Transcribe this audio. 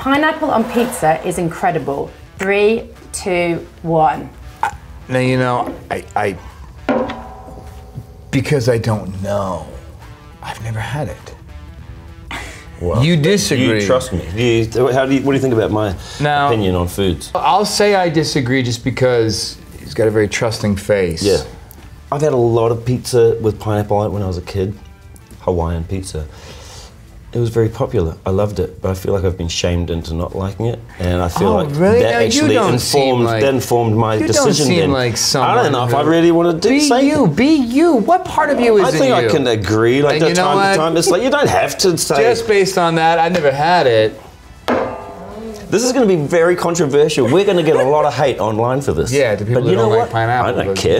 Pineapple on pizza is incredible. Three, two, one. Now you know, I, I because I don't know. I've never had it. Well, You disagree. You trust me. Do you, how do you, what do you think about my Now- opinion on foods? I'll say I disagree just because he's got a very trusting face. Yeah. I've had a lot of pizza with pineapple on it when I was a kid. Hawaiian pizza. It was very popular. I loved it, but I feel like I've been shamed into not liking it, and I feel Oh, like really? that you actually informed like- then formed my You don't decision. seem then. like I don't know if I really want to do Be say you. Be you. What part of you is I in think I you? can agree. Like that time what? to time, it's like you don't have to say. Just based on that, I never had it. This is going to be very controversial. We're going to get a lot of hate online for this. Yeah, the people but you know don't like what? pineapple, I don't care.